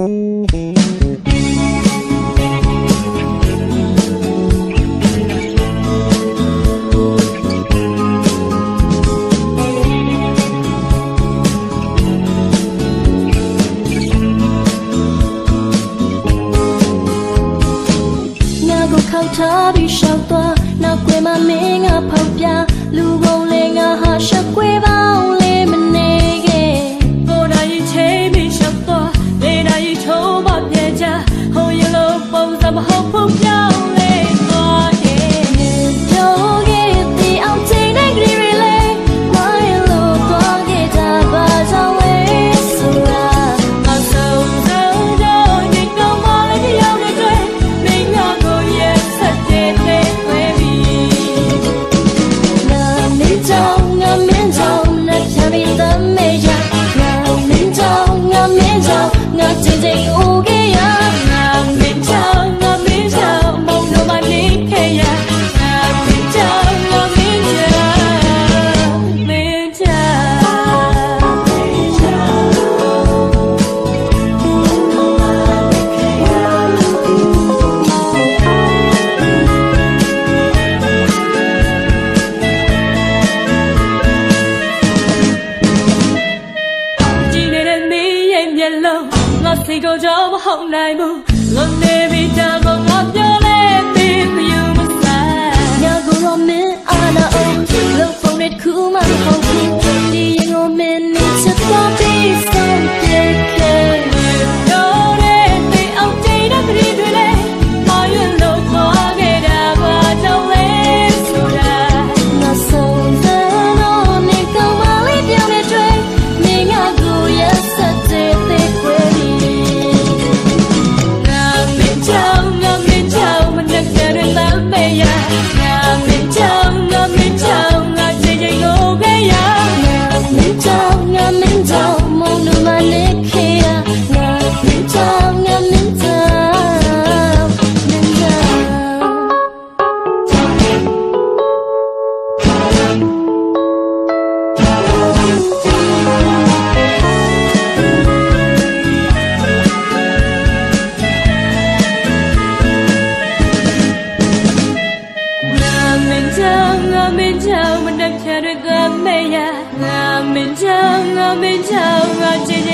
那个考他比少多，那鬼妈没那怕呀，老公嘞那还少鬼吧。好要乐，抱入幸福腰。 ဟောင်းနိုင်ဘူးငုံနေပြီတာကုန် I've been chang a chen